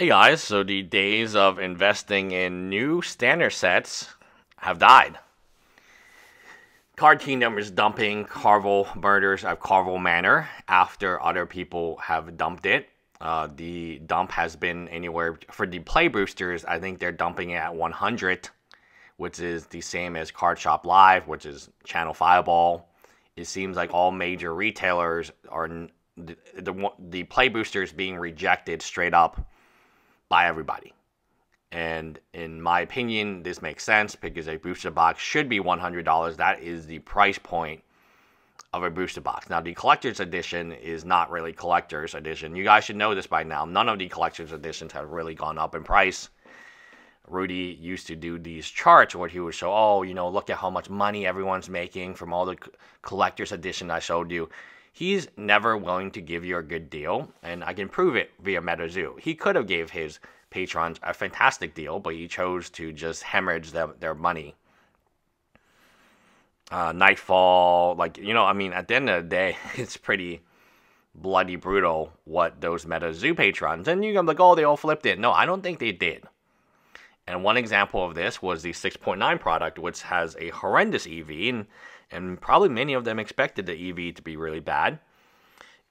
Hey guys, so the days of investing in new standard sets have died. Card Kingdom is dumping Karlov murders at Karlov Manor after other people have dumped it. Uh, the dump has been anywhere for the play boosters. I think they're dumping it at 100, which is the same as Card Shop Live, which is Channel Fireball. It seems like all major retailers are the, the, the play boosters being rejected straight up by everybody. And in my opinion, this makes sense because a booster box should be $100. That is the price point of a booster box. Now, the collector's edition is not really collector's edition. You guys should know this by now. None of the collector's editions have really gone up in price. Rudy used to do these charts where he would show, oh, you know, look at how much money everyone's making from all the collector's edition I showed you. He's never willing to give you a good deal, and I can prove it via MetaZoo. He could have gave his patrons a fantastic deal, but he chose to just hemorrhage them, their money. Uh, Nightfall, like, you know, I mean, at the end of the day, it's pretty bloody brutal what those MetaZoo patrons, and you can be like, oh, they all flipped it. No, I don't think they did. And one example of this was the 6.9 product, which has a horrendous EV, and, and probably many of them expected the EV to be really bad.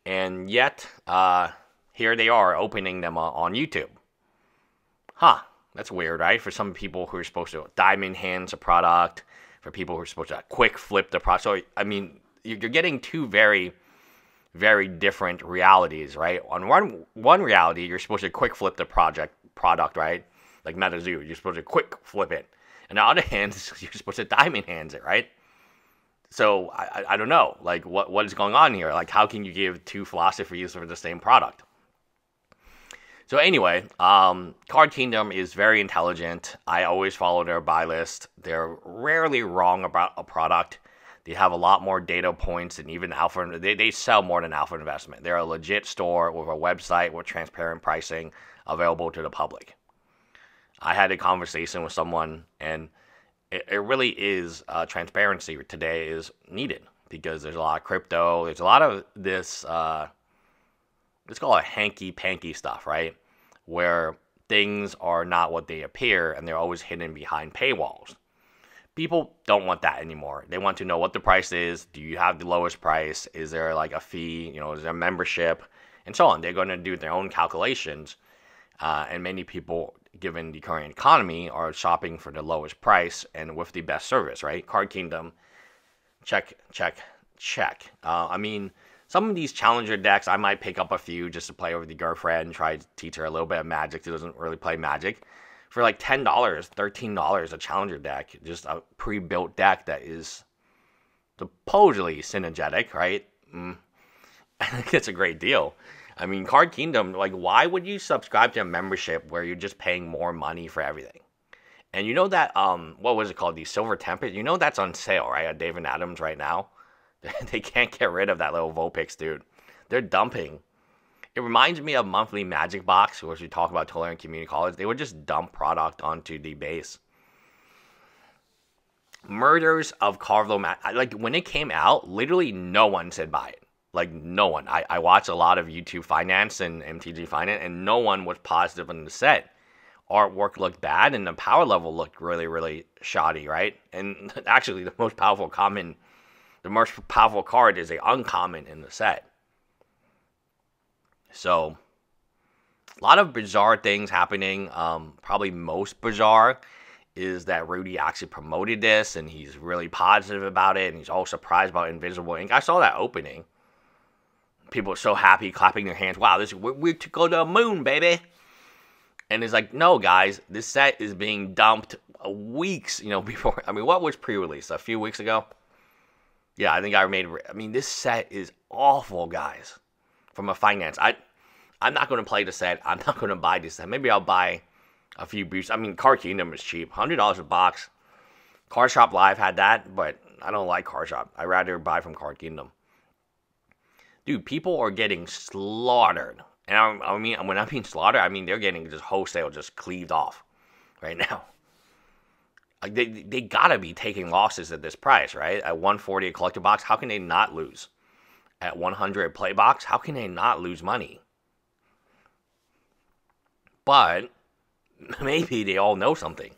And yet, uh, here they are opening them on YouTube. Huh, that's weird, right? For some people who are supposed to diamond hands a product, for people who are supposed to quick flip the product. So, I mean, you're getting two very, very different realities, right? On one one reality, you're supposed to quick flip the project product, right? like MetaZoo. You're supposed to quick flip it. And the other hand, you're supposed to diamond hands it, right? So I, I don't know, like what what is going on here? Like how can you give two philosophies for the same product? So anyway, um, Card Kingdom is very intelligent. I always follow their buy list. They're rarely wrong about a product. They have a lot more data points than even Alpha. They, they sell more than Alpha Investment. They're a legit store with a website with transparent pricing available to the public. I had a conversation with someone, and it, it really is uh, transparency today is needed because there's a lot of crypto. There's a lot of this, uh, let's call it hanky panky stuff, right? Where things are not what they appear and they're always hidden behind paywalls. People don't want that anymore. They want to know what the price is. Do you have the lowest price? Is there like a fee? You know, is there a membership? And so on. They're going to do their own calculations. Uh, and many people given the current economy, are shopping for the lowest price and with the best service, right? Card Kingdom, check, check, check. Uh, I mean, some of these challenger decks, I might pick up a few just to play with the girlfriend, try to teach her a little bit of magic. She doesn't really play magic. For like $10, $13, a challenger deck, just a pre built deck that is supposedly synergetic, right? Mm. I think it's a great deal. I mean, Card Kingdom, like, why would you subscribe to a membership where you're just paying more money for everything? And you know that, um, what was it called? The Silver Tempest? You know that's on sale, right? At David Adams right now. they can't get rid of that little Vulpix, dude. They're dumping. It reminds me of monthly Magic Box, which we talk about Tolarian Community College. They would just dump product onto the base. Murders of Karlov, like when it came out, literally no one said buy it like no one. I, I watch a lot of YouTube finance and MTG finance, and no one was positive on the set. Artwork looked bad, and the power level looked really, really shoddy, right? And actually, the most powerful common, the most powerful card is a uncommon in the set. So, a lot of bizarre things happening. Um, probably most bizarre is that Rudy actually promoted this, and he's really positive about it, and he's all surprised about Invisible Ink. I saw that opening people are so happy, clapping their hands. Wow, this we're, we're to go to the moon, baby. And it's like, no, guys, this set is being dumped weeks, you know, before. I mean, what was pre-release? A few weeks ago. Yeah, I think I made. I mean, this set is awful, guys. From a finance, I, I'm not going to play the set. I'm not going to buy this set. Maybe I'll buy a few boosts. I mean, Card Kingdom is cheap, hundred dollars a box. Card Shop Live had that, but I don't like Card Shop. I rather buy from Card Kingdom dude, people are getting slaughtered. And I, I mean, when I mean slaughtered, I mean they're getting just wholesale, just cleaved off right now. Like they, they gotta be taking losses at this price, right? At 140 a collector box, how can they not lose? At 100 play box, how can they not lose money? But maybe they all know something.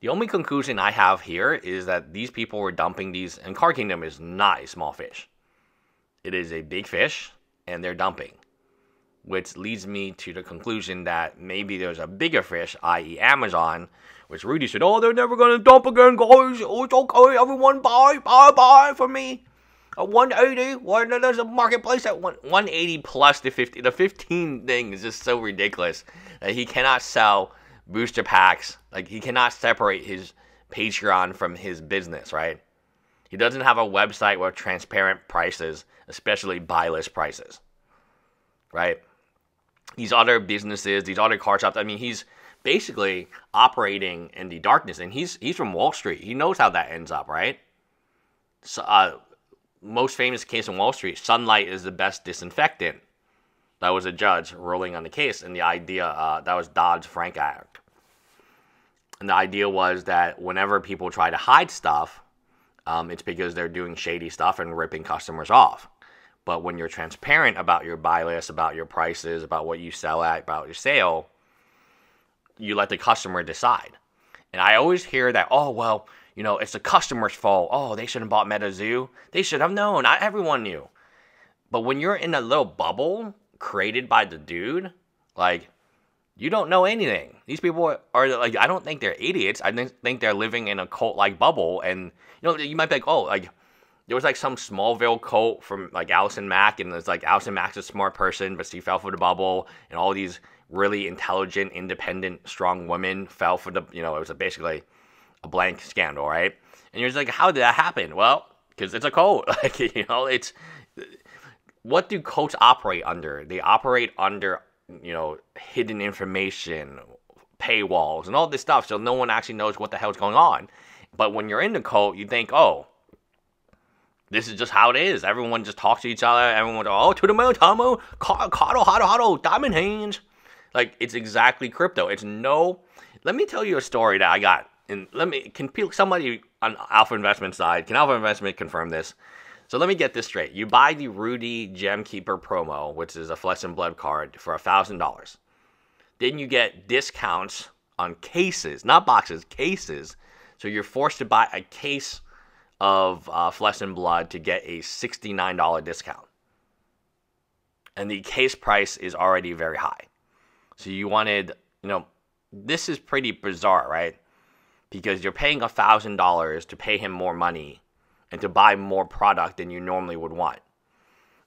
The only conclusion I have here is that these people were dumping these, and Card Kingdom is not a small fish. It is a big fish, and they're dumping. Which leads me to the conclusion that maybe there's a bigger fish, i.e., Amazon, which Rudy said, Oh, they're never going to dump again, guys. Oh, it's okay. Everyone buy, buy, buy for me. A 180. Why there's a marketplace at 180 plus the 50. The 15 thing is just so ridiculous that he cannot sell booster packs. Like he cannot separate his Patreon from his business, right? He doesn't have a website with transparent prices, especially buy list prices, right? These other businesses, these other car shops. I mean, he's basically operating in the darkness, and he's he's from Wall Street. He knows how that ends up, right? So, uh, most famous case in Wall Street, sunlight is the best disinfectant. That was a judge ruling on the case, and the idea uh, that was Dodd Frank Act. And the idea was that whenever people try to hide stuff, um, it's because they're doing shady stuff and ripping customers off. But when you're transparent about your buy list, about your prices, about what you sell at, about your sale, you let the customer decide. And I always hear that, oh, well, you know, it's the customer's fault. Oh, they should have bought MetaZoo. They should have known. Not everyone knew. But when you're in a little bubble created by the dude, like, you don't know anything. These people are like, I don't think they're idiots. I think they're living in a cult like bubble. And, you know, you might be like, oh, like, there was like some Smallville cult from like Allison Mack, and it's like Allison Mack's a smart person, but she fell for the bubble, and all these really intelligent, independent, strong women fell for the, you know, it was basically a blank scandal, right? And you're just like, how did that happen? Well, because it's a cult. Like, you know, it's what do cults operate under? They operate under, you know, hidden information, paywalls, and all this stuff, so no one actually knows what the hell's going on. But when you're in the cult, you think, oh, this is just how it is. Everyone just talks to each other. Everyone, oh, to the moon, Tomo, Cotto, Hotto, Hotto, Diamond Hands. Like, it's exactly crypto. It's no. Let me tell you a story that I got. And let me, can somebody on Alpha Investment side, can Alpha Investment confirm this? So let me get this straight. You buy the Rudy Gemkeeper promo, which is a flesh and blood card, for $1,000. Then you get discounts on cases, not boxes, cases. So you're forced to buy a case of uh, flesh and blood to get a $69 discount. And the case price is already very high. So you wanted, you know, this is pretty bizarre, right? Because you're paying $1,000 to pay him more money and to buy more product than you normally would want.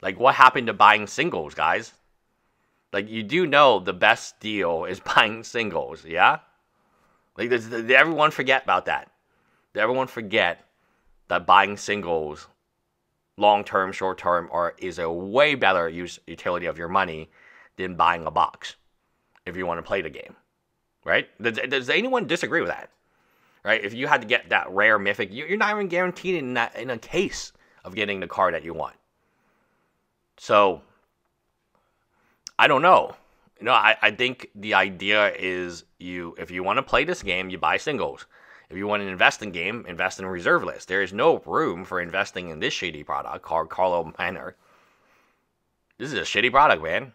Like, what happened to buying singles, guys? Like, you do know the best deal is buying singles, yeah? Like, does, everyone forget about that? Did everyone forget that buying singles, long term, short term, is a way better use utility of your money than buying a box if you want to play the game, right? Does, does anyone disagree with that? Right? If you had to get that rare mythic, you're not even guaranteed in that in a case of getting the card that you want. So I don't know. You know, I, I think the idea is you if you want to play this game, you buy singles. If you want to invest in game, invest in a reserve list. There is no room for investing in this shitty product called Karlov Manor. This is a shitty product, man.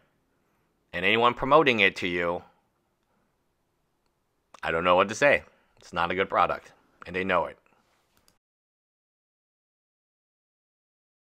And anyone promoting it to you, I don't know what to say. It's not a good product, and they know it.